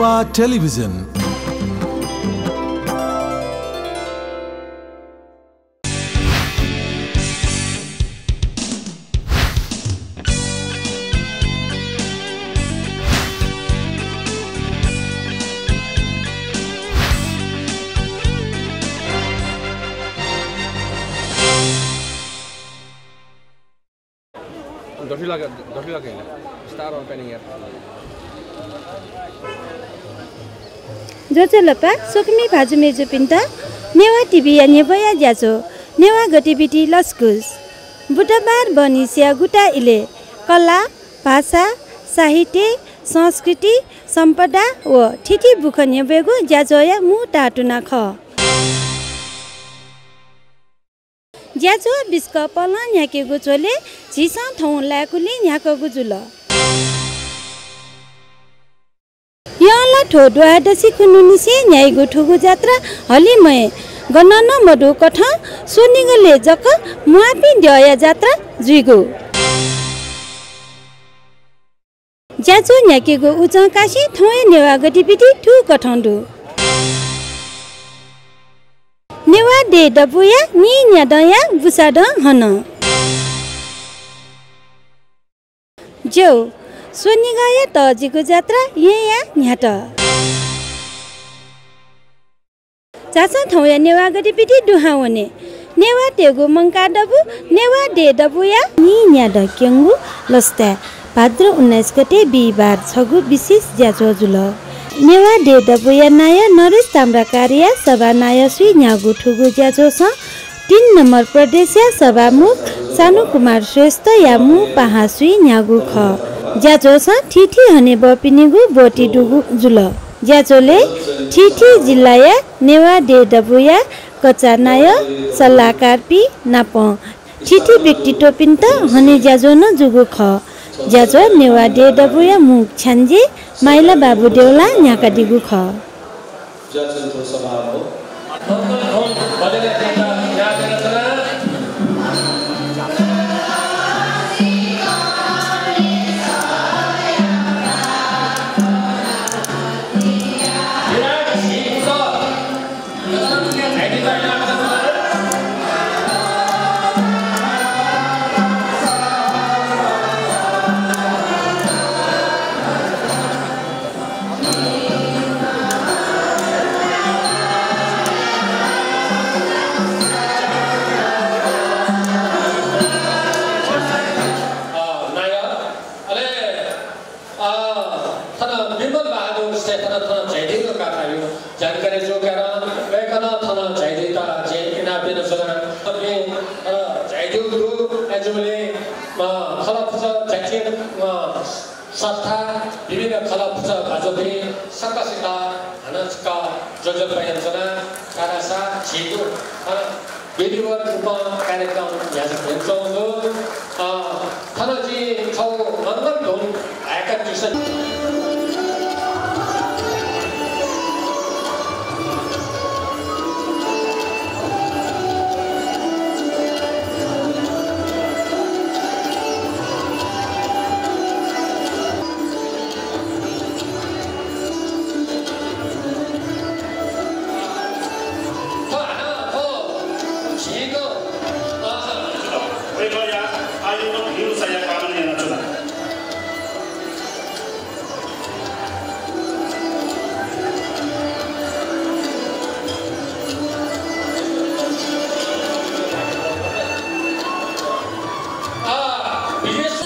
Marwa Television দশ লাখ দশ lakh star on panning এর जोजोलपा सोकमी भाजु मेजु पिन्त नेवा टिभी या नेबया ज्याचो नेवा गतिविधि लस्कुस। बुधबार बनिसिया गुटा इले कला भाषा साहित्य संस्कृति सम्पदा व ठिठी बुख नेबेगु ज्याजोया मु टाटुना ख। ज्याजो बिस्क पला न्याकेगु चोले झिसा थौ लाकुली न्याकगु जुल। यला ठोडुवा दसी कुनुनिसे न्याइगु ठुगु जात्रा हलिमय गणन मडु कठ सोनिगले जक मुआपि दया जात्रा जुइगु। ज्याचो न्याकेगु उच काशी थौए नेवा गतिविधि ठु कठौँडु। नेवा दे डबुया नि न्यादया बुसाड हन। ज्यौ सोनिगाय तजिको जात्रा यहाँ न्याट चासा थौया नेवा गतिविधि दुहावने नेवा तेगु मङ्का डबु नेवा दे डबुया नि न्याड क्याङ्गु लस्ता भाद्र उन्नाइस गते बिहिबार छगु विशेष ज्याचो जुल नेवा दे डबुया नाय नरेश ताम्राकारिया सभा नाय श्री न्यागु ठुगु ज्याचो स तिन नम्बर प्रदेशीय सभामुख सानु कुमार श्रेष्ठ या मु पाहासुई न्यागु ख। ज्याचो छ ठिठी हने बपिनिगु बोटी डुगु जुल। ज्याचोले ठिठी जिल्लाया नेवा डे डबुया कच्चा नाय सल्लाहकार पि नाप। ठिठी व्यक्ति टोपिन त हने ज्याजो न जुगु ख। ज्याचो नेवा डे डबुया मुख छ्यान्जे माइला बाबु देउला न्याका दिगु ख। Guru ajmale ma khala phusa jakien ma satha विभिन्न कला पूजा भाजपे सका सिका हनसका जोजल पाइन्छना कारासा छिगु विधिवत रूपमा कार्यक्रम हुन्छ थानाजी छौ नन्दन धुन आएका ट्युसन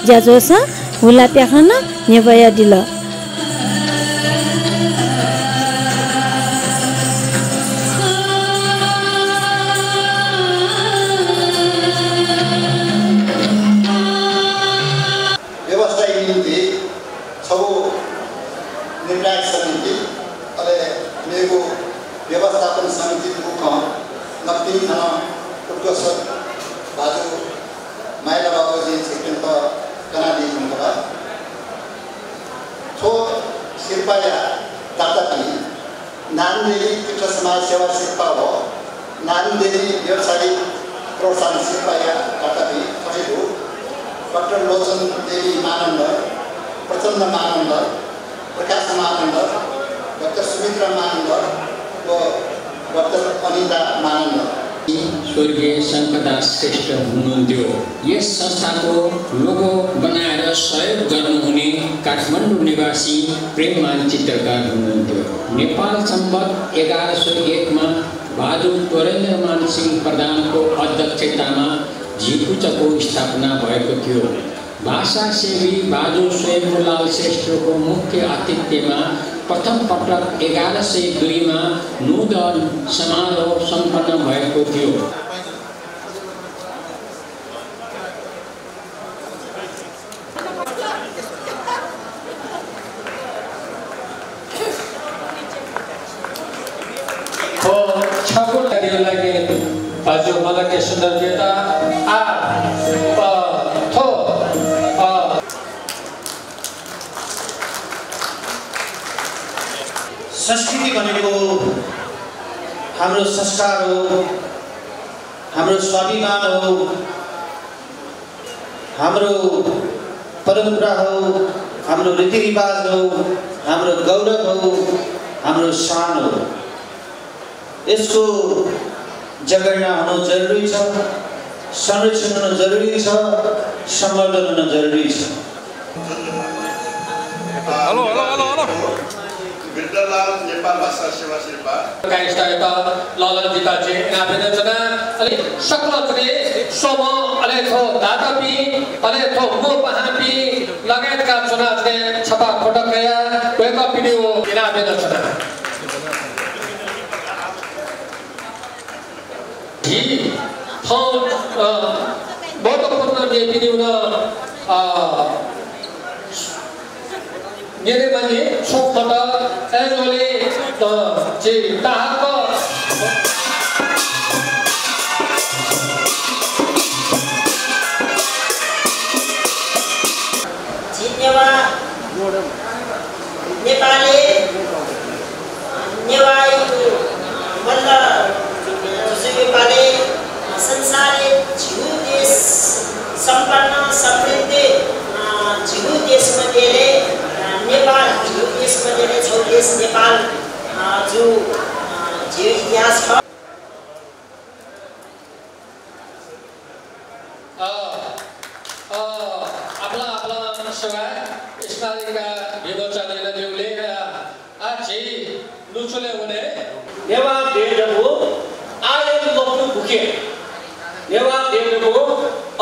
विदेश ज्याजो छ हुला प्याखन नेबया नानदेवी व्यवसायिक प्रोत्साहन शिल्पाया दातापि खसेको डक्टर लोचन देवी मानन्द प्रचण्ड मानन्द प्रकाश मानन्द चित्रमानन्द व डक्टर अनिता मानन्द। स्वर्गीय शङ्करदास श्रेष्ठ हुनुहुन्थ्यो। यस संस्थाको लोगो बनाएर सहयोग गर्नुहुने काठमाडौँ निवासी प्रेममान चित्रकार हुनुहुन्थ्यो। नेपाल सम्बत एघार सय एकमा बहादुर त्वरेन्द्रमान सिंह प्रधान को अध्यक्षता में अध्यक्षतामा झिकुचको स्थापना भएको थियो। भाषासेवी बहादुर श्रेष्ठ को मुख्य आतिथ्य में प्रथम पटक एगार सौ दुई में नूदन समारोह सम्पन्न थियो। हजुर मलाई सुन्दर देता आ थो संस्कृति भनेको हाम्रो संस्कार हो हाम्रो स्वाभिमान हो हाम्रो परम्परा हो हाम्रो रीतिरिवाज हो हाम्रो गौरव हो हाम्रो शान हो। यसको जगेर्ना हुनु जरुरी छ। संरक्षण हुनु जरुरी छ। सम्वर्धन हुनु जरुरी छ। Hello hello hello hello. Nepal Bhasa सेवा अलि सोम दातापी मो पहापी लगायतका छपा फटकया वेक भिडियो नापेदना हि थो महत्त्वपूर्ण व्यक्ति हुन मेरे माने छोपट एजोले त जे ताहाको नेवा देश नेपाल जो झिउ इतिहास छ। आपला आपला देवले आछि लुचुले हुने नेवा देवको आयल लोक्नु भुके नेवा देवको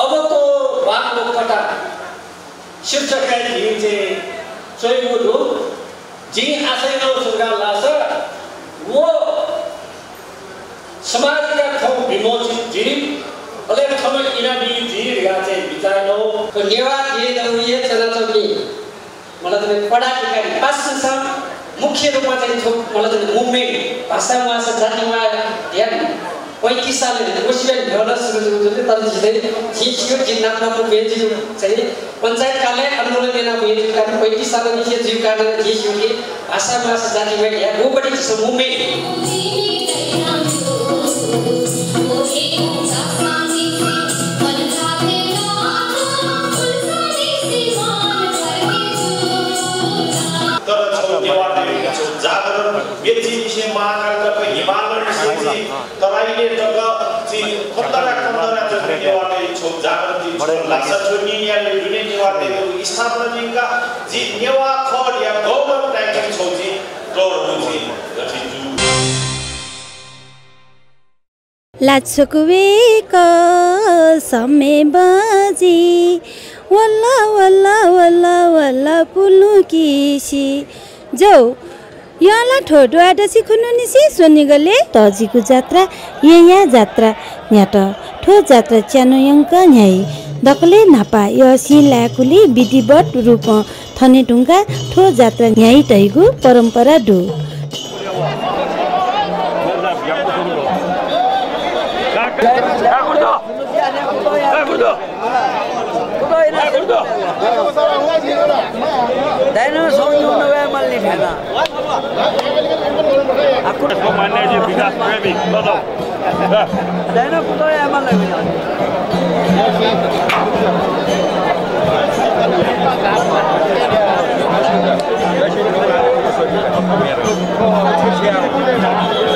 अबको बाटो कटा शीर्षक दिइन्छ चैगुरु जी आशैनो सुगा लास वो समाजका ठाउँ विमोचित जीव अले ठाउँ इनामी जीव याचे बिचानो नेवा दिए दौडिए चनाचौकी मलाई तपाईँ पढालेखा पाँचसम्म मुख्य रूपमा चाहिँ थोक मलाई तपाईँ मुभमेन्ट भाषा भाषा जातिमा ध्यान पैँतिस सालले मुस्लिम भ्याउन सुरु जुन तर चाहिँ झिसियो जिन्नात्मक बेजी चाहिँ पञ्चायतकालले आन्दोलन दिन बेजी कारण पैँतिस सालदेखि जीव कारण झिसियो कि भाषा भाषा जातिमा ध्यान गोपटी मुभमेन्ट तर जी गठिजु लाचोकुवेक समय बजी वल्ला वल्ला वल्ला वल्ला पुलुकिसी जौ यहाँलाई ठोटो आटा सिखुनु निसी सोनी गले तजीको जात्रा यहाँ जात्रा न्याट ठो जात्रा च्यानो यङ्क न्याई। दकले नापा य सिलाकुली विधिवत रूप थने ढुङ्गा ठो जात्रा न्याई टैगु परम्परा डु। Terima kasih. ठो दिन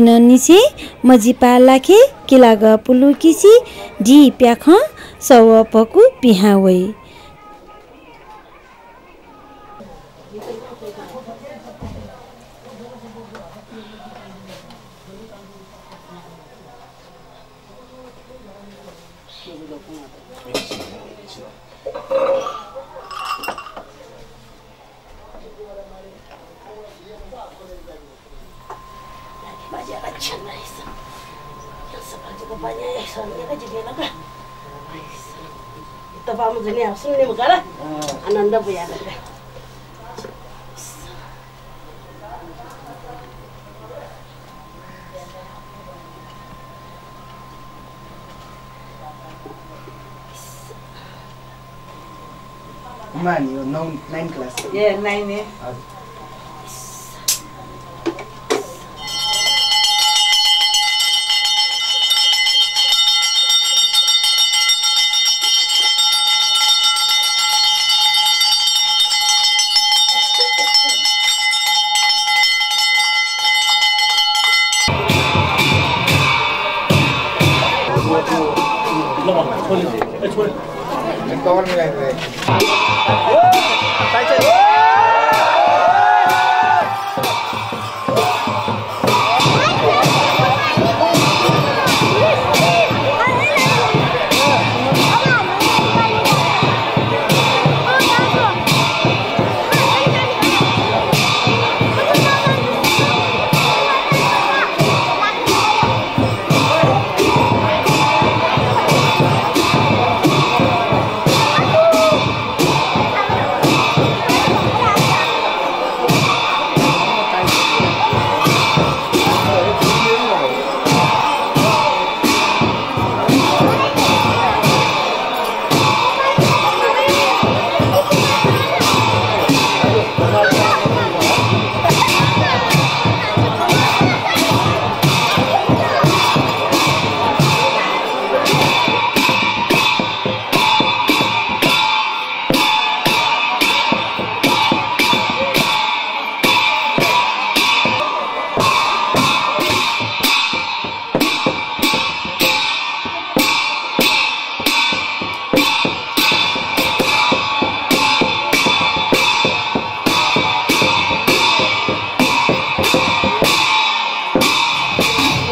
निसे मजिपा लाखे किलाग पुलु किसी डी प्याख सव पकु पिहा sama aja ya, kan jadi anak kita paham dunia sini nih mukara ananda ah. ya? Man, you're nine, nine class. Yeah, nine, yeah. Ah.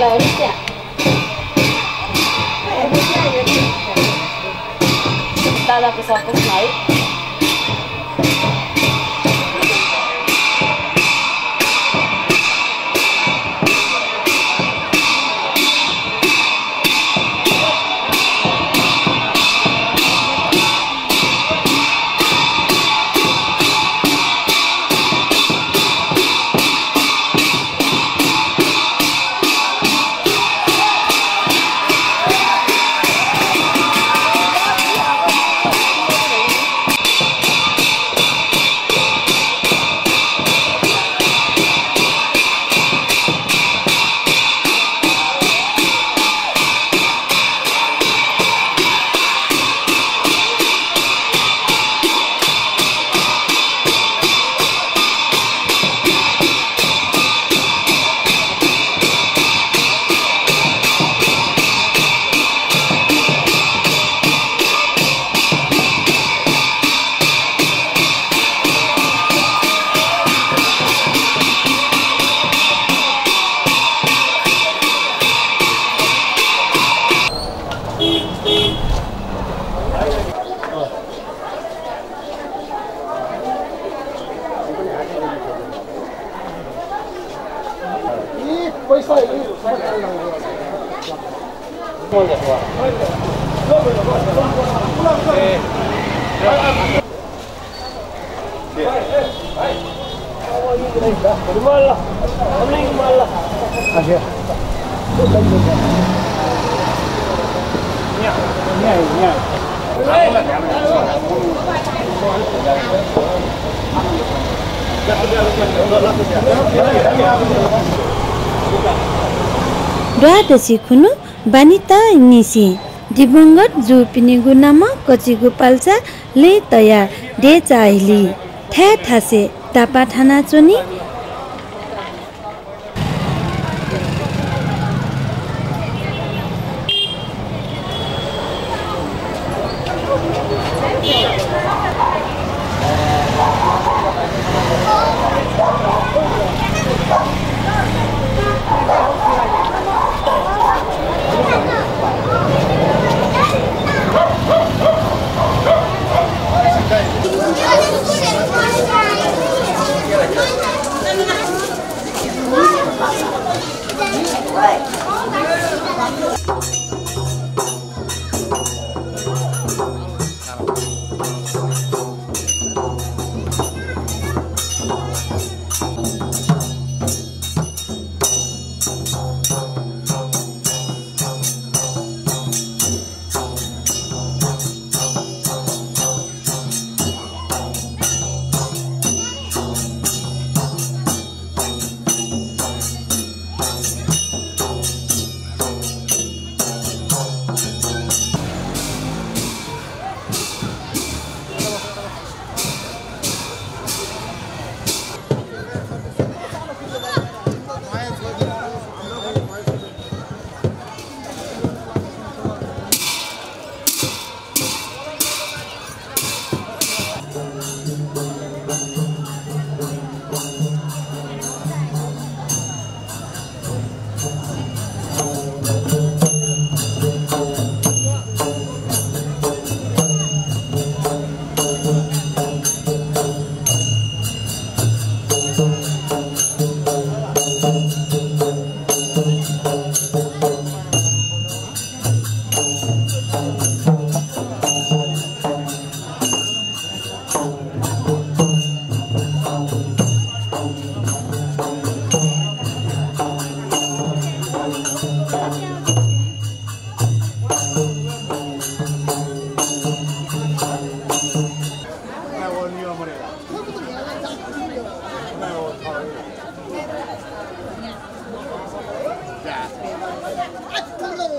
kita ada kesal-kesal द्वादशी खुनु बानिता निसी दिवंगत जु पिनिगु नाम कचिगु पाल्सा ले तयार डे चाइली ठ्या ठासे तापा ठाना चोनी Hadi tutun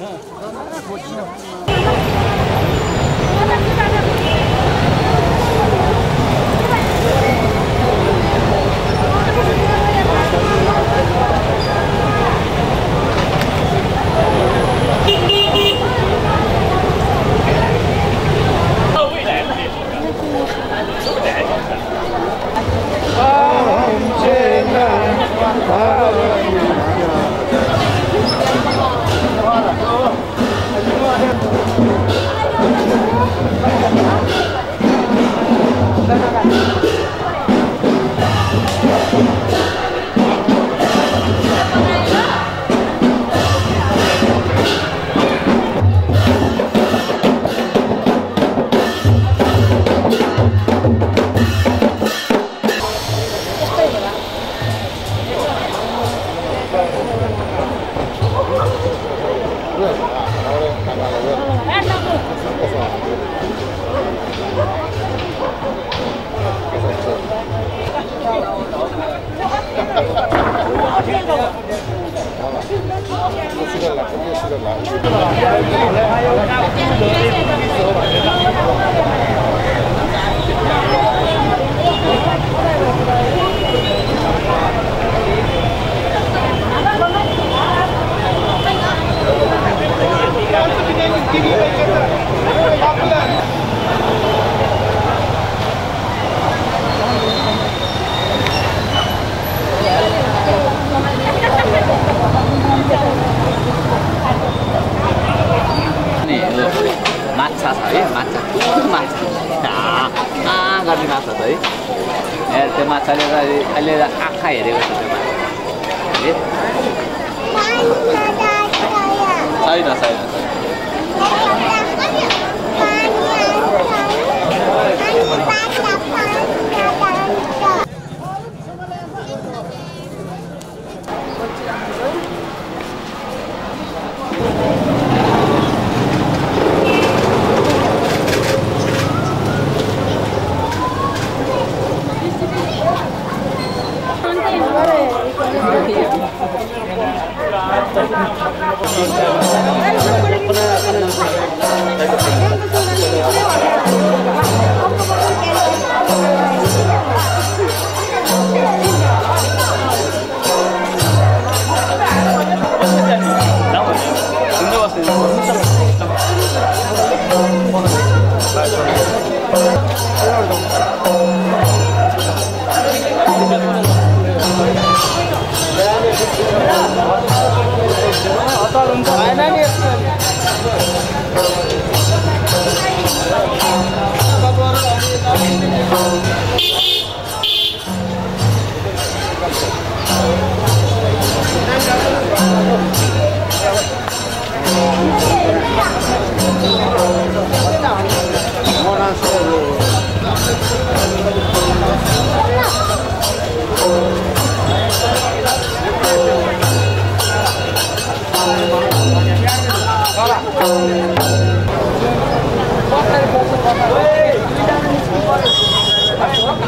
嗯ん、頑張るな。嗯好的好的嗯好的好的好的 माछा छ है माछा ठुलो माछा आ गर्ने माछा छ है ए त्यो माछाले त अहिले आँखा हेरेको छ त्यो माछा है? छैन छैन Anh ba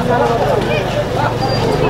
いい!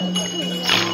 嗯。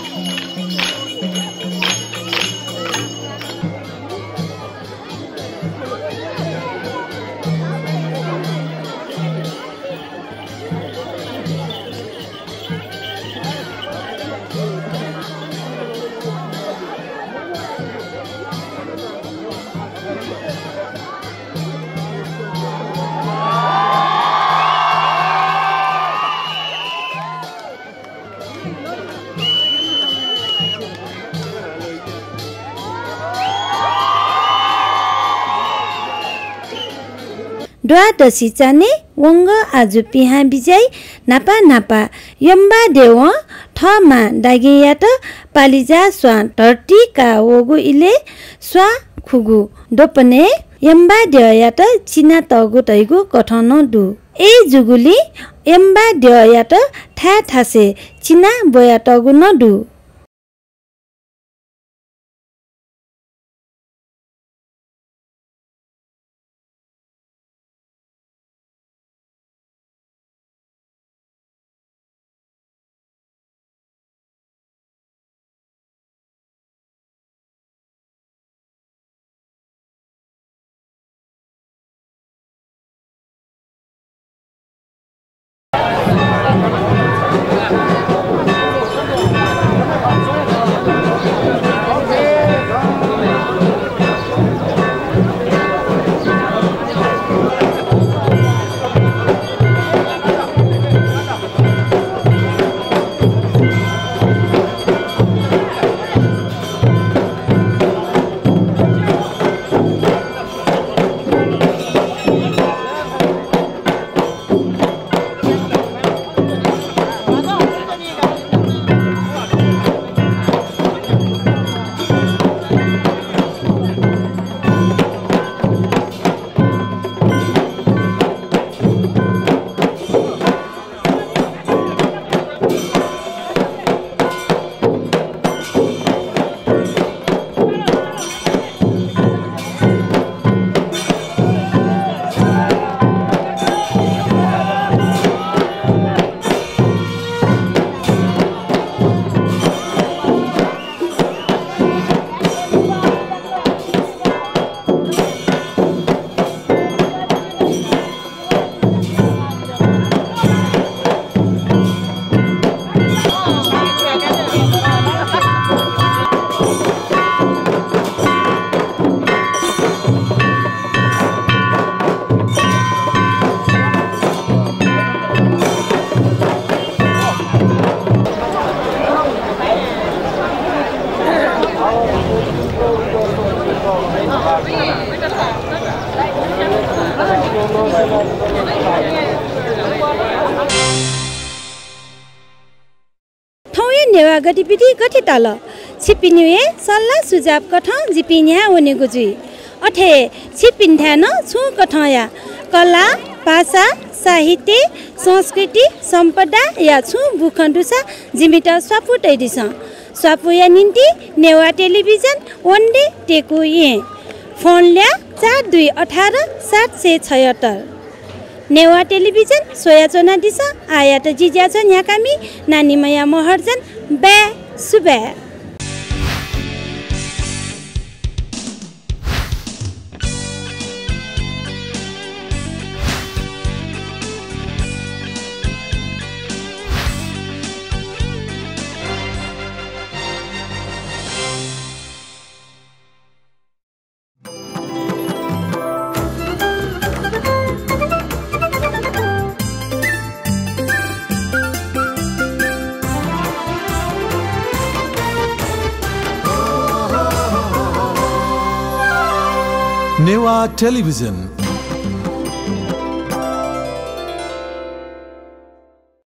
द्वादशी चाने वङ्ग आज पिहा बिजाई नापा नापा यम्बा देव ठमा डागे यात पालिजा स्वा टर्टी का वगु इले स्वा खुगु दोपने यम्बा देव यात चिना तगु तैगु कठन दु। ए जुगुली यम्बा देव यात ठा ठासे चिना बया तगु न दु। गतिविधि गठित ल। छिपिन्युए सल्लाह सुझाव कठ जिपिन्या ओने गुजुई अठे छिपिन ध्यान छु कठया कला भाषा साहित्य संस्कृति सम्पदा या छु भूखण्डुसा जिमिट स्वापु तैदिस स्वापु या निम्ति नेवा टेलिभिजन वनडे टेकु ये फोन ल्या चार दुई अठार सात सय छयत्तर। नेवा टेलिभिजन सोयाचोना दिस आयात जिज्याचो न्याकामी नानीमया महर्जन ब सुबह नेवा टेलिभिजन